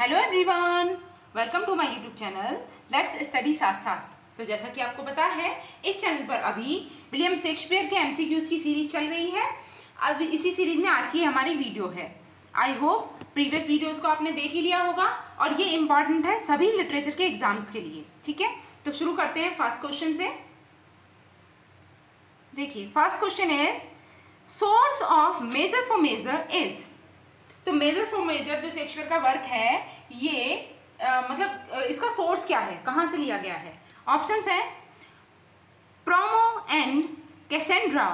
Hello everyone welcome to my YouTube channel let's study साथ साथ तो जैसा कि आपको पता है, इस चैनल पर अभी विलियम शेक्सपियर के एमसीक्यूज की सीरीज़ चल रही है। अब इसी सीरीज़ में आज की हमारी वीडियो है। आई होप प्रीवियस वीडियोस को आपने देख ही लिया होगा और ये इंपॉर्टेंट है सभी लिटरेचर के एग्ज़ाम्स के लिए, ठीक है? तो शुरू करते हैं फ़र्स्ट क्वेश्चन से। देखिए first question is source of measure for measure is तो मेजर फॉर मेजर जो शेक्सपियर का वर्क है ये आ, मतलब इसका सोर्स क्या है? कहाँ से लिया गया है? ऑप्शंस है Promos and Cassandra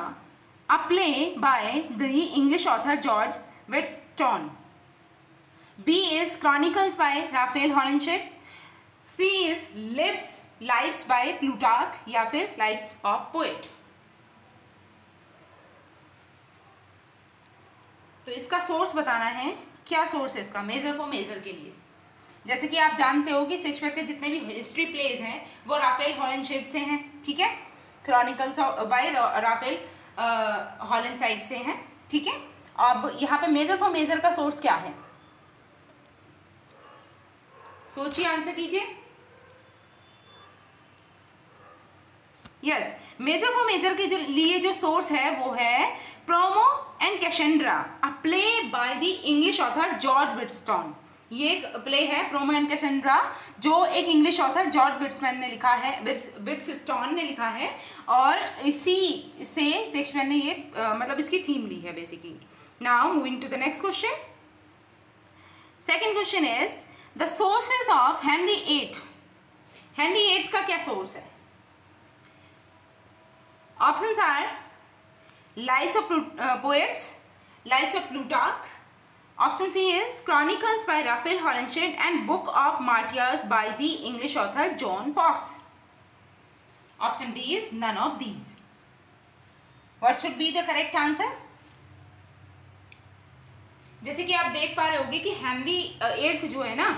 a play by the English author George Whetstone B is chronicles by Raphael Holinshed C is lips lives by Plutarch या फिर लाइव्स ऑफ़ पोएट तो इसका सोर्स बताना है, क्या सोर्स है इसका? मेजर फॉर मेजर के लिए। जैसे कि आप जानते हो कि शेक्सपियर के जितने भी हिस्ट्री प्लेज हैं, वो राफेल हॉलन शेप से हैं, ठीक है? Chronicles by Raphael Holinshed से हैं, ठीक है? अब यहाँ पे मेजर फॉर मेजर का सोर्स क्या है? सोचिए आंसर कीजिए। यस मेजर फॉर मेजर के जो लिए जो सोर्स है वो है Promos and Cassandra a play by the English author George Whetstone ये एक प्ले है प्रोमो एंड कैशेंड्रा जो एक इंग्लिश ऑथर जॉर्ज विट्समैन ने लिखा है विट्स विट्सस्टॉन ने लिखा है और इसी से शेक्सपियर ने ये uh, मतलब इसकी थीम ली है basically now moving to the next question second question is the sources of Henry eight Henry eight का क्या सोर्स है? Options are Lives of uh, Poets, Lives of Plutarch. Option C is Chronicles by Raphael Holinshed and Book of Martyrs by the English author John Fox. Option D is none of these. What should be the correct answer? जैसे कि आप देख पा रहे होगे कि Henry eighth जो है ना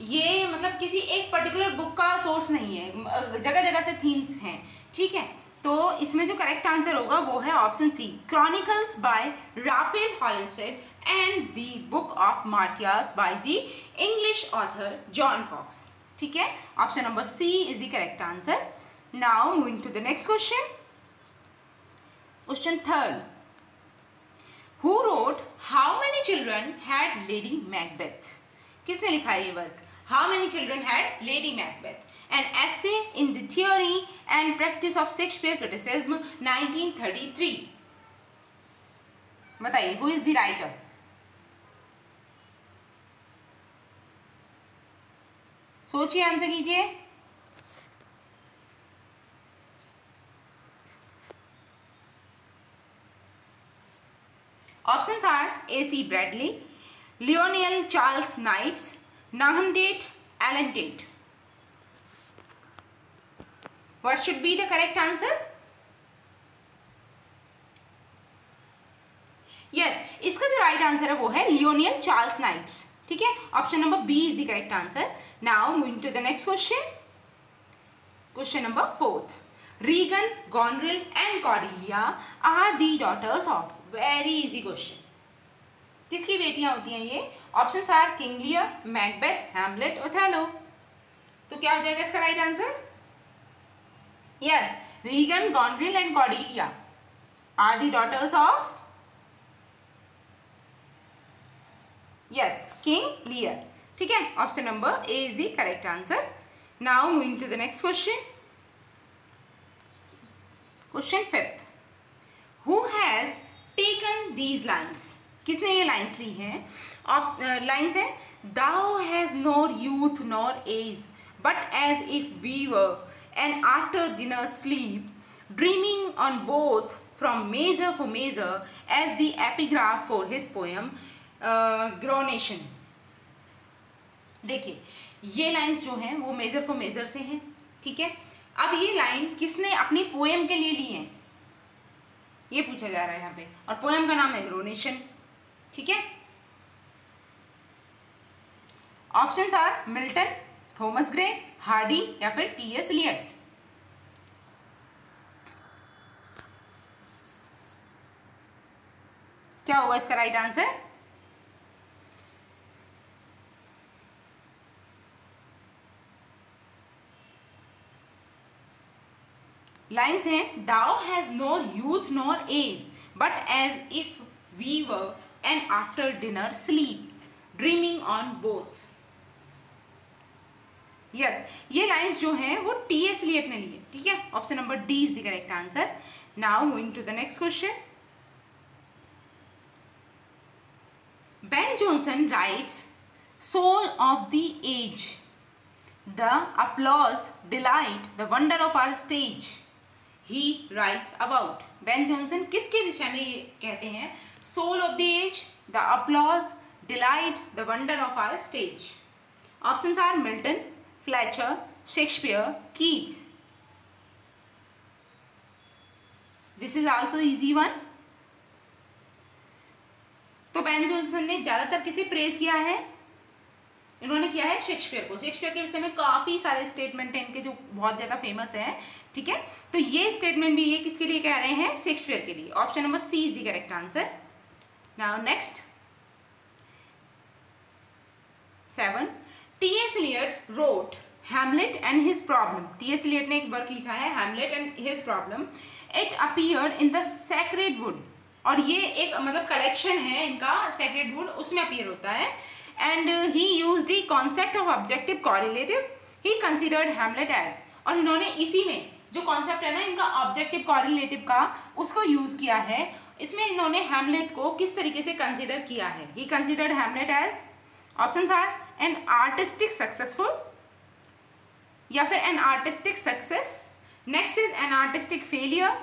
ये मतलब किसी एक पर्टिकुलर बुक का सोर्स नहीं है जगह जगह से थीम्स हैं ठीक है तो इसमें जो करेक्ट आंसर होगा वो है option C chronicles by Raphael Holinshed and the book of martyrs by the English author John Foxe ठीक है? Option number C is the correct answer now moving to the next question question third who wrote how many children had Lady Macbeth किसने लिखा है ये work how many children had Lady Macbeth an essay in the theory and practice of Shakespeare criticism 1933 बताइए who is the writer सोचिए answer कीजिए। Options are A C Bradley Lionel Charles Knights Nahum Tate Allen Tate What should be the correct answer? yes, इसका जो right answer है वो है लियोनियल Charles Knights ठीक है? Option number B is the correct answer now moving to the next question question number fourth Regan Goneril and Cordelia are the daughters of very easy question किसकी बेटियाँ होती हैं ये? Option are King Lear Macbeth Hamlet Othello तो क्या हो जाएगा इसका right answer yes Regan Gondril and Cordelia are the daughters of? Yes, King Lear. ठीक है option number A is the correct answer now moving to the next question question fifth who has taken these lines किसने ये lines ली हैं? Lines है thou has nor youth nor age but as if we were and after dinner sleep dreaming on both from major for major as the epigraph for his uh, Gronation. देखिए ये lines जो हैं वो Measure for Measure से हैं ठीक है? अब ये लाइन किसने अपनी पोएम के लिए ली है? ये पूछा जा रहा है यहाँ पे और पोएम का नाम है ग्रोनेशन ठीक है? Options are Milton Thomas Gray Hardy या फिर टी एस लियट क्या होगा इसका राइट आंसर लाइन्स हैं thou has nor youth nor age but as if we were and after dinner sleep dreaming on both yes ये lines जो हैं वो टी एस लियट ने लिए ठीक है? Option number D is the correct answer now moving to the next question Ben Jonson writes, Soul of the age, the applause, delight, the wonder of our stage. He writes about. Ben Jonson किसके विषय में ये कहते हैं Soul of the age, the applause, delight, the wonder of our stage. Options are Milton, Fletcher, Shakespeare, Keats. This is also easy one. तो Ben Jonson ने ज़्यादातर किसे प्रेज किया है इन्होंने किया है शेक्सपियर को। शेक्सपियर के विषय में काफ़ी सारे स्टेटमेंट हैं इनके जो बहुत ज़्यादा फ़ेमस हैं, ठीक है? तो ये स्टेटमेंट भी ये किसके लिए कह रहे हैं? शेक्सपियर के लिए। Option number C is the correct answer now next seven T S Eliot wrote Hamlet and his problem T S Eliot ने एक वर्क लिखा है Hamlet and his problem it appeared in the sacred wood और ये एक मतलब collection है इनका सेक्रेड वुड उसमें अपियर होता है। And he use the concept of objective correlative he considered Hamlet as और इन्होंने इसी में जो कॉन्सेप्ट है ना, इनका ऑब्जेक्टिव कॉरिलेटिव का, उसको यूज़ किया है। इसमें इन्होंने हैमलेट को किस तरीके से कंसिडर किया है? He considered Hamlet as option are an artistic successful या फिर an artistic success next is an artistic failure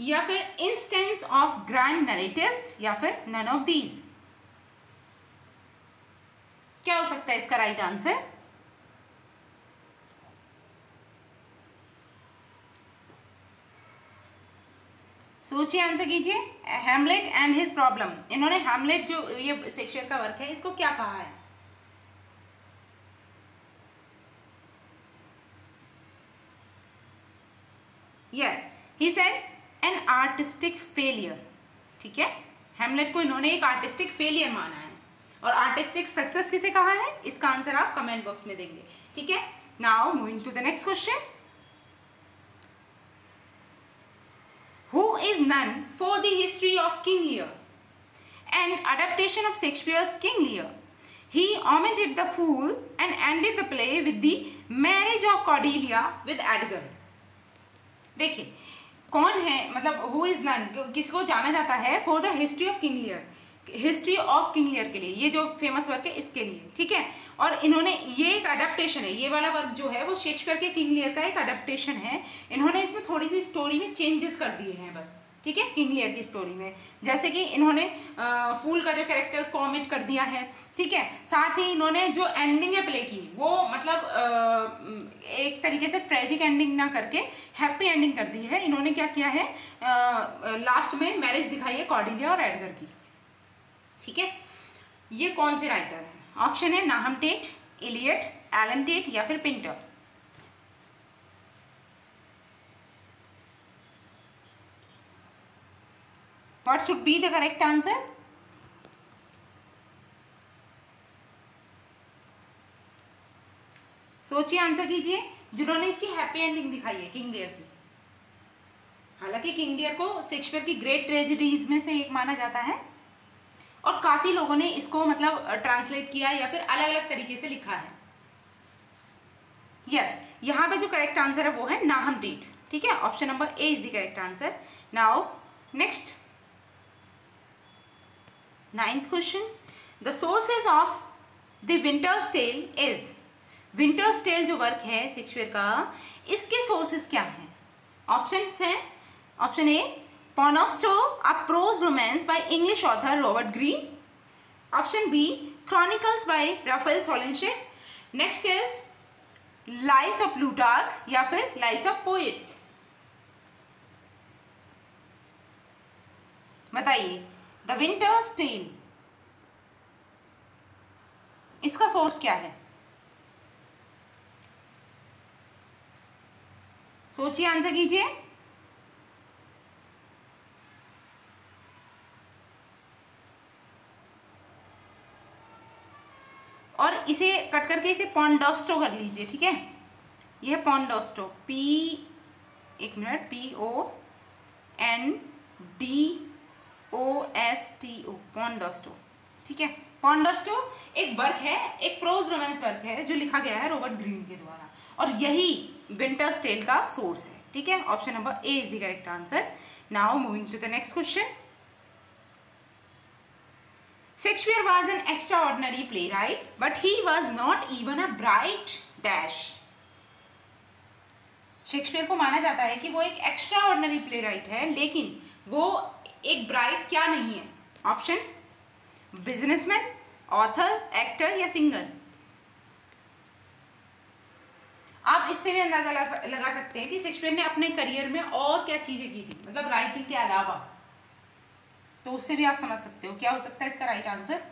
या फिर इंस्टेंस ऑफ़ ग्रैंड नरेटिव्स या फिर नन ऑफ़ दीज क्या हो सकता है इसका राइट आंसर सोचिए आंसर कीजिए। हेमलेट एंड हिज प्रॉब्लम इन्होंने हेमलेट जो ये शेक्सपियर का वर्क है, इसको क्या कहा है? Yes he said an artistic failure ठीक है? हेमलेट को इन्होंने एक आर्टिस्टिक फेलियर माना है। और आर्टिस्टिक सक्सेस किसे कहा है? इसका आंसर आप कमेंट बॉक्स में देंगे। ठीक है? Now moving to the next question who is known for the history of King Lear and adaptation of Shakespeare's King Lear he omitted the fool and ended the play with the marriage of Cordelia with Edgar. देखिए, कौन है मतलब who is none किसको जाना जाता है for the history of King Lear history of King Lear के लिए ये जो फ़ेमस वर्क है इसके लिए ठीक है? और इन्होंने ये एक अडेप्टेशन है ये वाला वर्क जो है वो शेक्सपियर के किंग लियर का एक अडेप्टेशन है। इन्होंने इसमें थोड़ी सी स्टोरी में चेंजेस कर दिए हैं बस ठीक है? किंग लियर की स्टोरी में। जैसे कि इन्होंने आ, फूल का जो कैरेक्टर उसको ऑमिट कर दिया है ठीक है? साथ ही इन्होंने जो एंडिंग है प्ले की वो मतलब आ, एक तरीके से ट्रेजिक एंडिंग ना करके हैप्पी एंडिंग कर दी है। इन्होंने क्या किया है? आ, लास्ट में मैरिज दिखाई है कॉर्डिलिया और एडगर की। ठीक है? ये कौन से राइटर हैं? ऑप्शन है Nahum Tate, Eliot, Allen Tate या फिर Pinter. What should be the correct answer? सोचिए आंसर कीजिए, जिन्होंने इसकी हैप्पी एंडिंग दिखाई है किंग डियर की। हालाँकि किंग डियर को शेक्सपियर की ग्रेट ट्रेजिडीज में से एक माना जाता है। और काफ़ी लोगों ने इसको मतलब ट्रांसलेट किया या फिर अलग अलग तरीके से लिखा है। यस yes, यहाँ पे जो करेक्ट आंसर है वो है नाहम टीट ठीक है? Option number A is the correct answer now next ninth question the sources of the Winter's Tale is Winter's Tale जो वर्क है शेक्सपियर का इसके सोर्सेस क्या हैं? ऑप्शन हैं? Option A Pandosto a prose romance by English author Robert Greene option B chronicles by Raphael Holinshed next is lives of Plutarch या फिर lives of poets बताइए द विंटर स्टेन इसका सोर्स क्या है? सोचिए आंसर कीजिए। और इसे कट करके इसे पॉन्डोस्टो कर लीजिए, ठीक है? यह है पॉन्डोस्टो। पी एक minute P O N D O S T O Pandosto, ठीक है? पॉन्डोस्टो एक वर्क है, एक प्रोज रोमांस वर्क है, जो लिखा गया है रॉबर्ट ग्रीन के द्वारा। और यही विंटर्स टेल का सोर्स है, ठीक है? Option number A is the correct answer now moving to the next question Shakespeare was an extraordinary playwright, but he was not even a bright dash. Shakespeare को माना जाता है कि वो एक एक्स्ट्रा ऑर्डनरी प्ले राइट है लेकिन वो एक ब्राइट क्या नहीं है? ऑप्शन बिजनेसमैन ऑथर एक्टर या सिंगर आप इससे भी अंदाज़ा लगा सकते हैं कि शेक्सपियर ने अपने करियर में और क्या चीज़ें की थी? मतलब राइटिंग के अलावा। तो उससे भी आप समझ सकते हो। क्या हो सकता है इसका राइट आंसर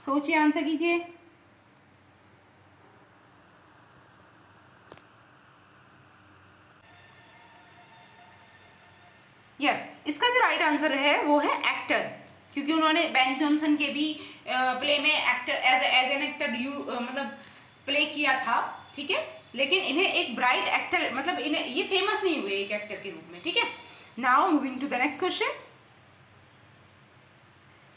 सोचिए आंसर कीजिए। यस इसका जो राइट आंसर है, वो है एक्टर क्योंकि उन्होंने बैंक जॉनसन के भी प्ले में actor as as an actor you मतलब प्ले किया था, ठीक है? लेकिन इन्हें एक ब्राइट एक्टर मतलब इन्हें, ये फ़ेमस नहीं हुए एक एक्टर के रूप में, ठीक है? Now moving to the next question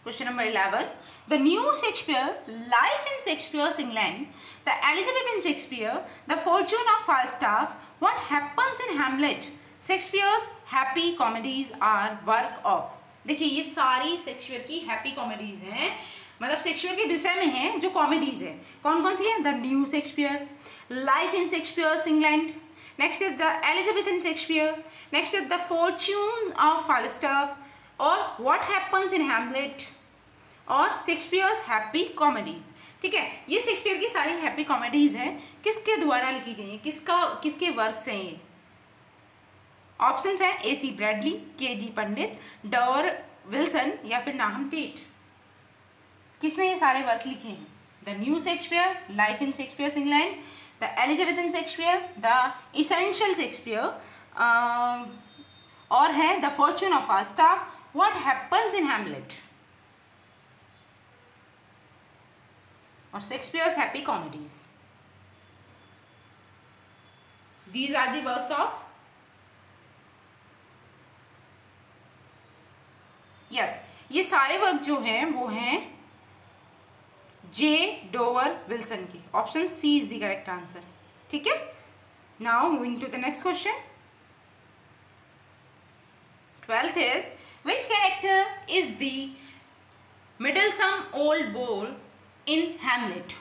question number eleven the new Shakespeare life in Shakespeare's England the Elizabeth in Shakespeare the fortune of Falstaff what happens in Hamlet Shakespeare's happy comedies are work of देखिए, ये सारी Shakespeare की happy comedies हैं। मतलब Shakespeare के विषय में हैं जो कॉमेडीज हैं। कौन कौन सी हैं? The new Shakespeare Life in Shakespeare's England. Next is the Elizabethan Shakespeare. Next is the Fortune of Falstaff. और What Happens in Hamlet. और शेक्सपियर्स हैप्पी कॉमेडीज ठीक है? ये शेक्सपियर की सारी हैप्पी कॉमेडीज हैं। किसके द्वारा लिखी गई हैं? किसका, किसके वर्क हैं ये? ऑप्शंस हैं A C Bradley K G Pandit Dover Wilson या फिर नाहम टेट किसने ये सारे वर्क लिखे हैं? The new Shakespeare life in Shakespeare England the Elizabethan Shakespeare, the Essential Shakespeare, uh, और है the fortune of Falstaff what happens in Hamlet और Shakespeare's happy comedies are the works of yes ये सारे work जो हैं वो हैं J Dover Wilson की। Option C is the correct answer ठीक है? Now moving to the next question twelfth is which character is the meddlesome old fool in Hamlet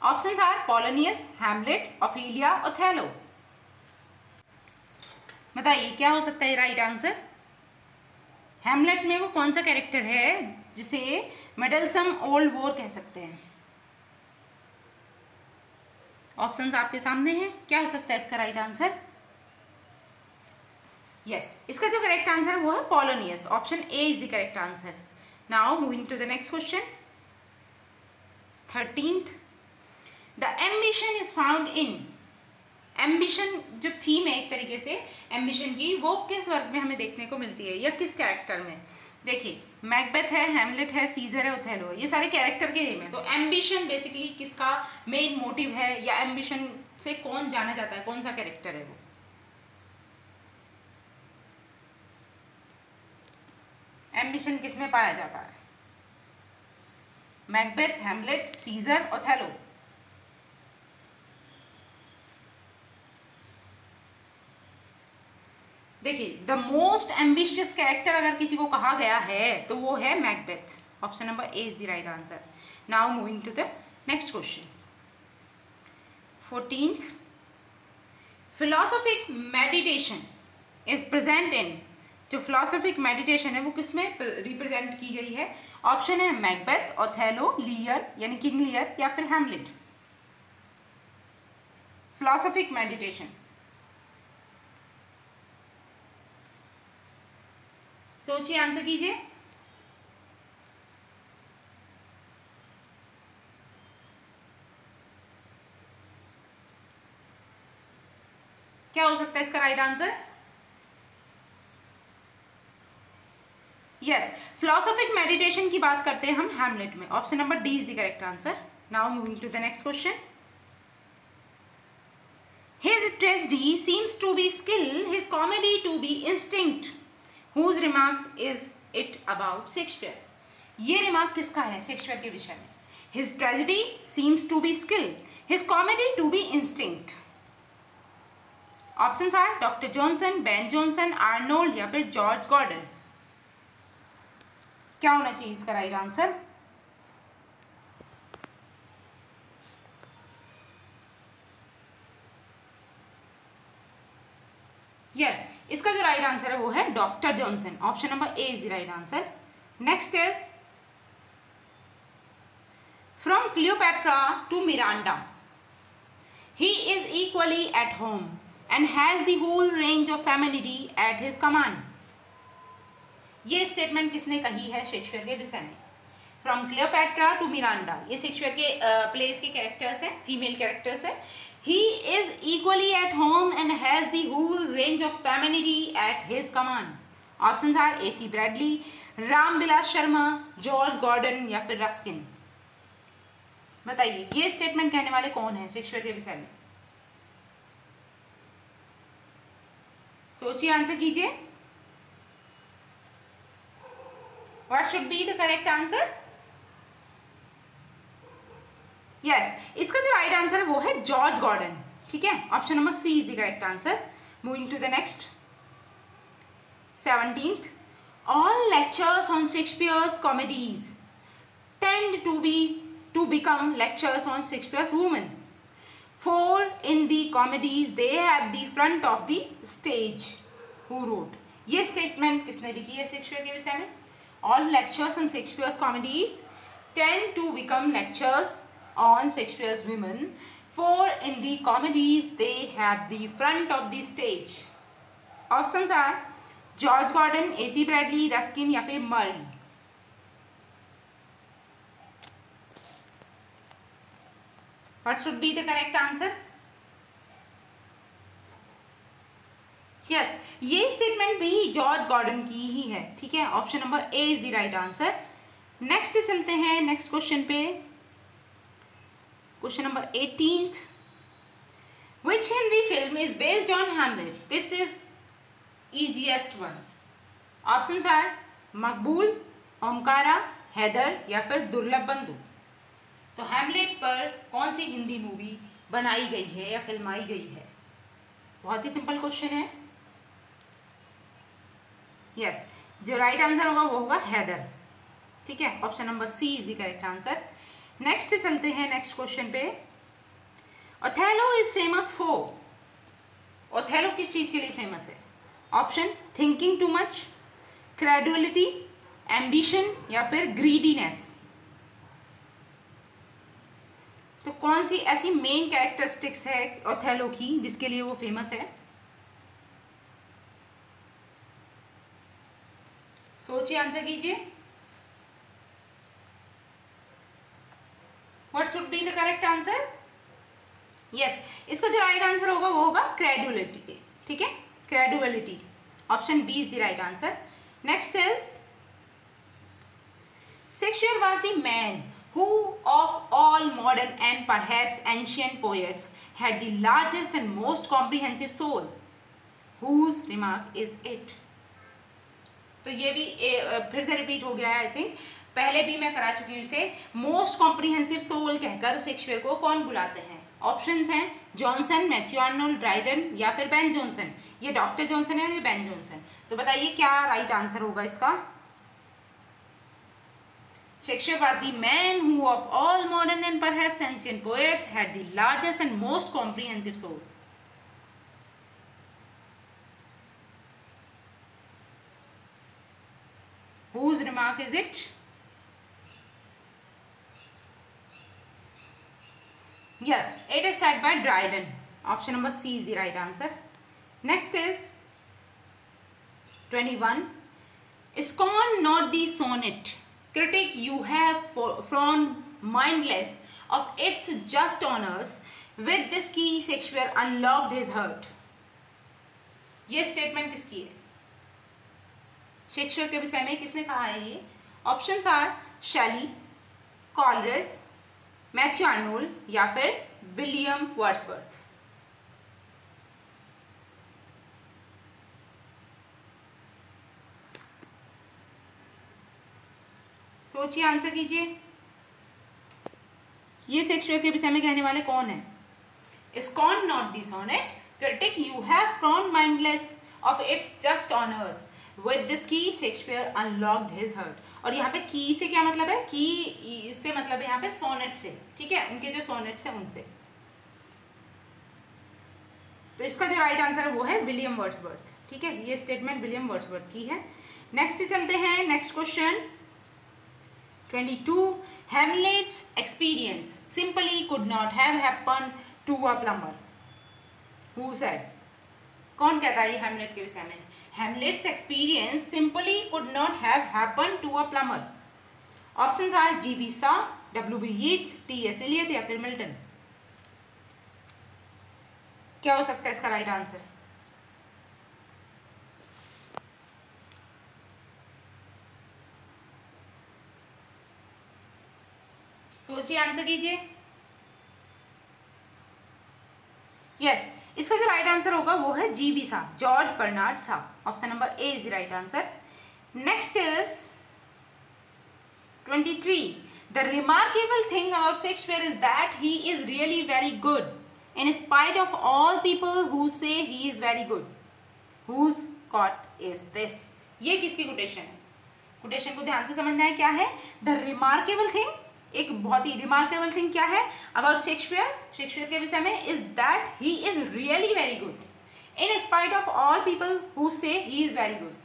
option are Polonius Hamlet Ophelia Othello बताइए, क्या हो सकता है right answer Hamlet में वो कौन सा कैरेक्टर है जिसे मेडलसम ओल्ड वॉर कह सकते हैं? ऑप्शंस आपके सामने हैं। क्या हो सकता है इसका राइट आंसर यस इसका जो करेक्ट आंसर वो है Polonius option A is the correct answer now moving to the next question thirteenth the ambition is found in ambition जो थीम है एक तरीके से एम्बिशन की, वो किस वर्ग में हमें देखने को मिलती है या किस कैरेक्टर में? देखिए मैकबेथ है हेमलेट है सीजर है ओथेलो है, ये सारे कैरेक्टर के नेम है। तो एम्बिशन बेसिकली किसका मेन मोटिव है या एम्बिशन से कौन जाना जाता है, कौन सा कैरेक्टर है वो? एम्बिशन किसमें पाया जाता है? मैकबेथ हेमलेट सीजर ओथेलो देखिए द मोस्ट एम्बिशियस कैरेक्टर अगर किसी को कहा गया है तो वो है Macbeth option number A is the right answer now moving to the next question fourteenth philosophic meditation is present in जो फिलोसॉफिक मेडिटेशन है, वो किसमें रिप्रेजेंट की गई है? ऑप्शन है मैकबेथ ओथेलो लियर यानी किंग लियर या फिर हैमलेट फिलोसॉफिक मेडिटेशन सोचिए आंसर कीजिए। क्या हो सकता है इसका right answer yes philosophic meditation की बात करते हैं हम हैमलेट में। Option number D is the correct answer now moving to the next question His tragedy seems to be skill, his comedy to be instinct. Whose remark is it about Shakespeare ये remark किसका है Shakespeare के विषय में? His tragedy seems to be skill his comedy to be instinct option are doctor Johnson Ben Jonson Arnold या फिर George Gordon क्या होना चाहिए इसका राइट आंसर यस इसका जो राइट आंसर है वो है doctor Johnson option number A is right answer next is from Cleopatra to Miranda he is equally at home and has the whole range of femininity at his command ये statement किसने कही है? Shakespeare के विषय में. From Cleopatra to Miranda ये Shakespeare के plays के कैरेक्टर्स हैं फीमेल कैरेक्टर्स हैं. He is equally at home and has the whole range of femininity at his command. Options are A.C. Bradley, Ram Bilas Sharma George Gordon या फिर Ruskin बताइए ये statement कहने वाले कौन है शेक्सपियर के विषय में? सोचिए आंसर कीजिए. What should be the correct answer yes इसका जो राइट आंसर है वो है जॉर्ज गॉर्डन ठीक है? Option number C is the correct answer moving to the next seventeenth all lectures on Shakespeare's comedies tend to be to become lectures on Shakespeare's women for in the comedies they have the front of the stage who wrote ये statement किसने लिखी है Shakespeare के विषय में? All lectures on Shakespeare's comedies tend to become lectures on Shakespeare's women for in the comedies they have the front of the stage. Options are George Gordon, A.C. Bradley, Ruskin या फिर Murray. What should be the correct answer? Yes yes, ये statement भी George Gordon की ही है ठीक है option number A is the right answer next चलते हैं नेक्स्ट क्वेश्चन पे Question number 18th. Which Hindi film is based on Hamlet? This is easiest one. Options are मकबूल ओमकारा हैदर या फिर दुर्लभ बंधु तो हैमलेट पर कौन सी हिंदी मूवी बनाई गई है या फिल्माई गई है बहुत ही सिंपल क्वेश्चन है यस yes, जो राइट आंसर होगा वो होगा हैदर ठीक है option number C is the correct answer next चलते हैं नेक्स्ट क्वेश्चन पे। Othello is famous for Othello किस चीज़ के लिए फ़ेमस है? Option thinking too much credulity ambition या फिर ग्रीडीनेस तो कौन सी ऐसी मेन कैरेक्टरिस्टिक्स है ओथेलो की जिसके लिए वो फ़ेमस है? सोचिए आंसर कीजिए what should be the correct answer yes इसका जो राइट आंसर होगा वो होगा क्रेडुअलिटी ठीक है credulity option B is the right answer next is Shakespeare was the man who of all modern and perhaps ancient poets had the largest and most comprehensive soul. Whose remark is it? तो ये भी ए, फिर से repeat हो गया है I think पहले भी मैं करा चुकी हूँ इसे। मोस्ट कॉम्प्रीहेंसिव सोल कहकर शेक्सपियर को कौन बुलाते हैं? ऑप्शंस हैं जॉनसन मैथ्यू आर्नोल्ड ड्राइडन या फिर बेन जॉनसन ये डॉक्टर जॉनसन है और जॉनसन तो बताइए क्या राइट आंसर होगा इसका? Was the man who of all modern and perhaps ancient poets had the largest and most comprehensive soul. Whose remark is it? Yes, it is said by Dryden. Option number C is the right answer. Next is 21. Scorn not the sonnet. Critic, you have flown mindless of its just honors. With this key, Shakespeare unlocked his heart. ये statement किसकी है Shakespeare के विषय में किसने कहा है ये ऑप्शन आर शैली कॉलरेस मैथ्यू आर्नोल्ड या फिर विलियम वर्ड्सवर्थ। सोचिए, आंसर कीजिए। ये शेक्सपियर के विषय में कहने वाले कौन है? Scorn not the sonnet critic you have frowned mindless of its just honours with this key Shakespeare unlocked his heart और यहाँ पे की से क्या मतलब है? की से मतलब है यहाँ पे सोनेट से, ठीक है? उनके जो सोनेट्स हैं उनसे। तो इसका जो राइट आंसर है, वो है विलियम वर्ड्सवर्थ ठीक है? ये स्टेटमेंट विलियम वर्ड्सवर्थ की है। नेक्स्ट चलते हैं next question 22 Hamlet's experience. Simply could not have happened to a plumber. Who said? कौन कहता है ये हेमलेट के विषय में? Could not have happen to a plumber option are G B Shaw W B Yeats T S Eliot या फिर Milton क्या हो सकता है इसका राइट आंसर सोचिए आंसर कीजिए. यस इसका जो राइट आंसर होगा वो है G B Shaw George Bernard Shaw option number A is the right answer next is twenty three the remarkable thing about Shakespeare is that he is really very good in spite of all people who say he is very good whose quote is this ये किसकी quotation है? Quotation को ध्यान से समझना है क्या है? द रिमार्केबल थिंग एक बहुत ही रिमार्केबल थिंग क्या है अबाउट शेक्सपियर शेक्सपियर के विषय में is that he is really very good in spite of all people who say he is very good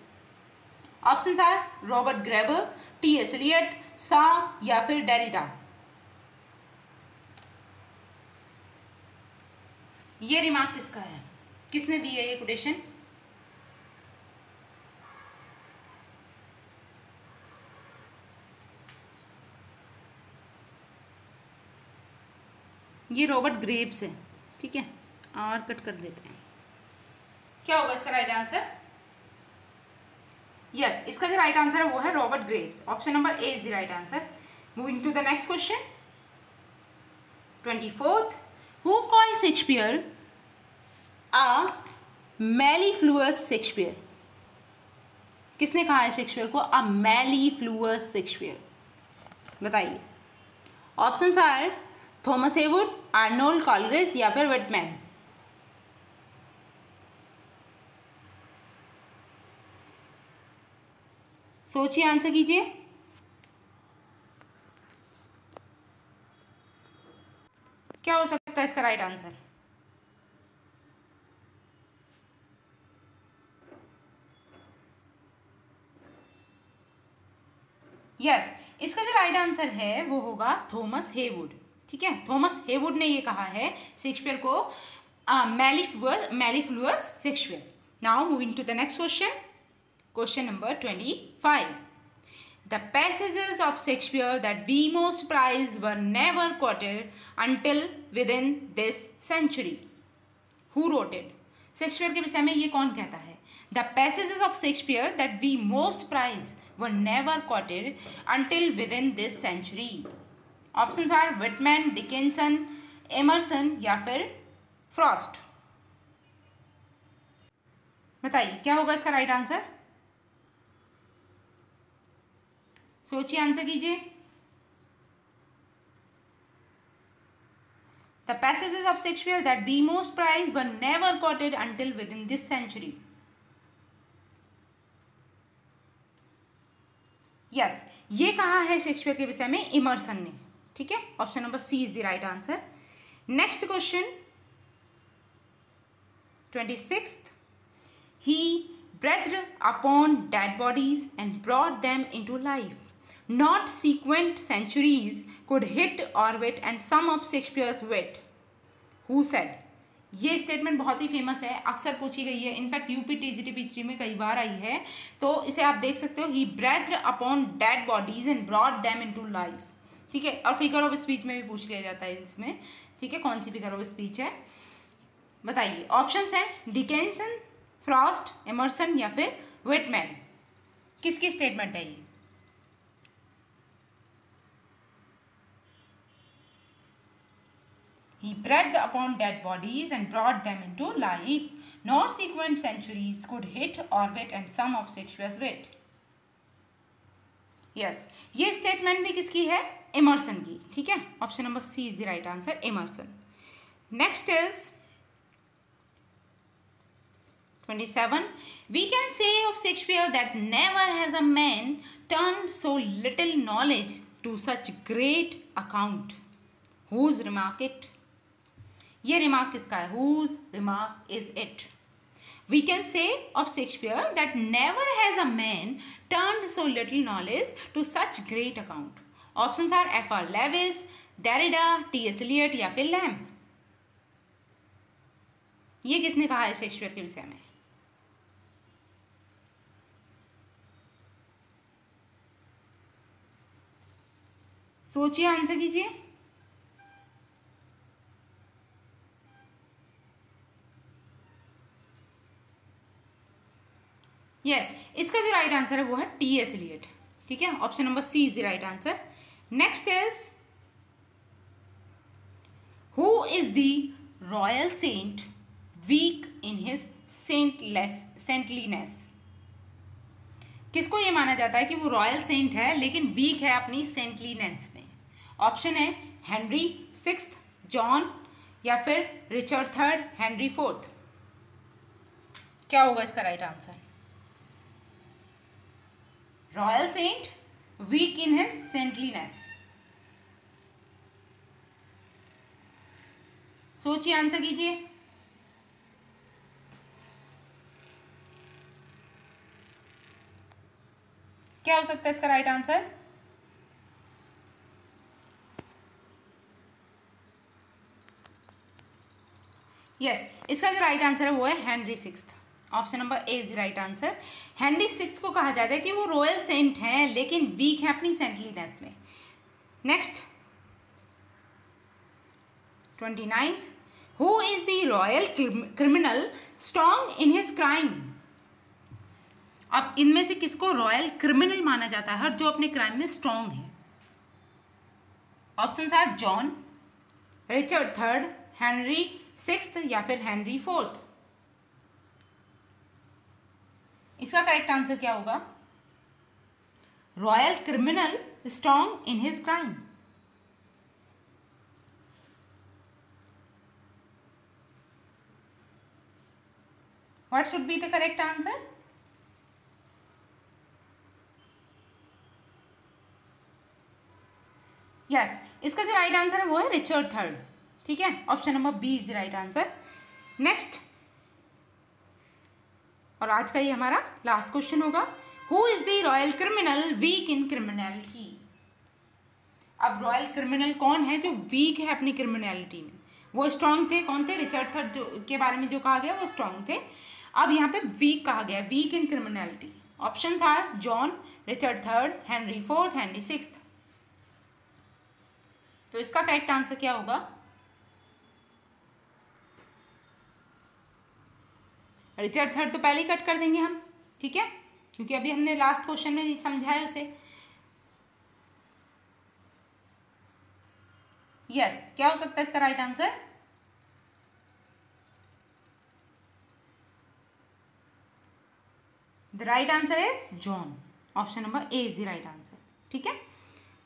option are Robert Graves T S Eliot Shaw या फिर Derrida ये remark किसका है? किसने दी है ये कोटेशन ये रॉबर्ट ग्रेव्स है, ठीक है? और कट कर देते हैं। क्या होगा इसका राइट आंसर यस इसका जो राइट आंसर है वो है Robert Graves option number A is the right answer moving to the next question twenty fourth who called Shakespeare a mellifluous Shakespeare किसने कहा है शेक्सपियर को? अ मैलीफ्लुअस शेक्सपियर बताइए। Options are Thomas Heywood Arnold Coleridge या फिर वेटमैन। सोचिए answer कीजिए। क्या हो सकता है इसका राइट आंसर? यस yes, इसका जो राइट आंसर है वो होगा थॉमस हेवुड ठीक है? थॉमस हेवुड ने ये कहा है शेक्सपियर को mellifluous mellifluous Shakespeare. Now moving to the next question question number twenty five The passages of Shakespeare that we most prize were never quoted until within this century. Who wrote it? Shakespeare के विषय में ये कौन कहता है? The passages of Shakespeare that we most prize were never quoted until within this century option are Whitman Dickinson Emerson या फिर Frost बताइए, क्या होगा इसका राइट आंसर सोचिए आंसर कीजिए। The passages of Shakespeare that we most prize were never quoted within this century yes ये कहा है शेक्सपियर के विषय में? इमर्सन ने। ठीक है? Option number C is the right answer next question twenty six he breath upon dead bodies and brought them into life not sequent centuries could hit orbit and sum of Shakespeare's wit who said ये statement बहुत ही famous है, अक्सर पूछी गई है। In fact UP T G T P G में कई बार आई है। तो इसे आप देख सकते हो। He breath upon dead bodies and brought them into life ठीक है और फिगर ऑफ़ स्पीच में भी पूछ लिया जाता है इसमें ठीक है कौन सी फिगर ऑफ़ स्पीच है बताइए ऑप्शंस हैं डिकेंसन फ्रॉस्ट एमरसन या फिर वेटमैन किसकी स्टेटमेंट है ये He bred upon dead bodies and brought them into life, nor sequent centuries could hit, orbit, and sum of Shakespeare's wit. Yes, ये statement भी किसकी है इमरसन की, ठीक है? Option number C is the right answer Emerson next is 27 we can say of Shakespeare that never has a man turn so little knowledge to such great account whose remark it ये remark किसका है whose remark is it we can say of Shakespeare that never has a man turn so little knowledge to such great account options are F R Leavis Derrida T S Eliot या फिर lamb ये किसने कहा है Shakespeare के विषय में? सोचिए आंसर कीजिए। यस yes, इसका जो राइट आंसर है वो है टी एस एलियट ठीक है? Option number C is the right answer next is who is the royal saint weak in his saintless saintliness किसको ये माना जाता है कि वो रॉयल सेंट है, लेकिन वीक है अपनी सेंटलीनेस में? ऑप्शन है हेनरी सिक्स जॉन या फिर रिचर्ड थर्ड हेनरी फोर्थ क्या होगा इसका right answer royal saint weak in his saintliness सोचिए आंसर कीजिए। क्या हो सकता है इसका राइट आंसर यस इसका जो राइट आंसर है वो है Henry six option number A is right answer. Henry six को कहा जाता है कि वो रॉयल सेंट हैं, लेकिन वीक है अपनी सेंटलीनेस में। Next, twenty ninth who is the royal criminal strong in his crime अब इनमें से किसको रॉयल क्रिमिनल माना जाता है? जो अपने क्राइम में स्ट्रॉन्ग है। Option are John Richard third Henry six या फिर हेनरी फोर्थ इसका करेक्ट आंसर क्या होगा? Royal criminal strong in his crime what should be the correct answer? Yes इसका जो राइट आंसर है वो है रिचर्ड थर्ड ठीक है? Option number B is the right answer next और आज का ये हमारा लास्ट क्वेश्चन होगा who is the royal criminal week in criminality अब रॉयल क्रिमिनल कौन है जो वीक है अपनी क्रिमिनलिटी में? वो स्ट्रांग थे, कौन थे? रिचर्ड थर्ड जो, के बारे में जो कहा गया, वो स्ट्रांग थे। अब यहाँ पे वीक कहा गया weak in criminality option are John Richard third Henry fourth Henry six तो इसका करेक्ट आंसर क्या होगा? रिचर्ड थर्ड तो पहले ही कट कर देंगे हम ठीक है? क्योंकि अभी हमने लास्ट क्वेश्चन में समझाया उसे। यस yes, क्या हो सकता है इसका right answer the right answer is John option number A is the right answer ठीक है?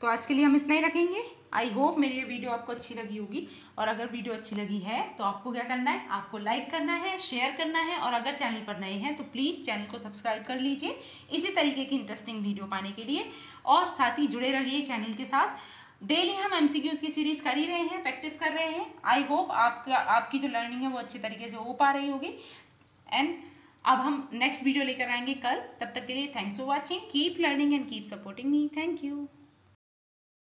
तो आज के लिए हम इतना ही रखेंगे। आई होप मेरी ये वीडियो आपको अच्छी लगी होगी। और अगर वीडियो अच्छी लगी है तो आपको क्या करना है? आपको लाइक करना है शेयर करना है। और अगर चैनल पर नए हैं तो प्लीज़ चैनल को सब्सक्राइब कर लीजिए। इसी तरीके की इंटरेस्टिंग वीडियो पाने के लिए। और साथ ही जुड़े रहिए चैनल के साथ। डेली हम एम की सीरीज़ कर ही रहे हैं प्रैक्टिस कर रहे हैं। आई होप आपका, आपकी जो लर्निंग है, वो अच्छे तरीके से हो पा रही होगी। एंड अब हम नेक्स्ट वीडियो लेकर आएँगे कल। तब तक के लिए thanks for watching keep learning and keep supporting me thank you